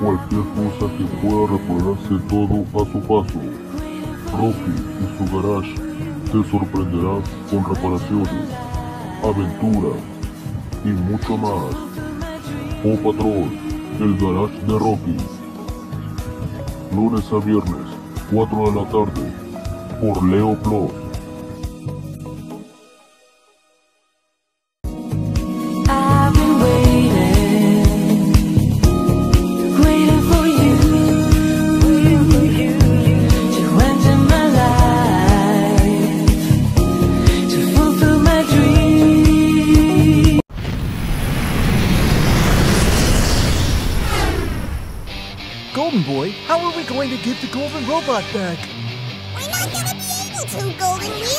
cualquier cosa que pueda repararse todo a su paso. Rocky y su garage te sorprenderán con reparaciones, aventuras y mucho más. Oh Patrol, el garage de Rocky. Lunes a viernes, 4 de la tarde, por Leo Plus. Golden Boy, how are we going to get the golden robot back? We're not gonna be able to, Golden we're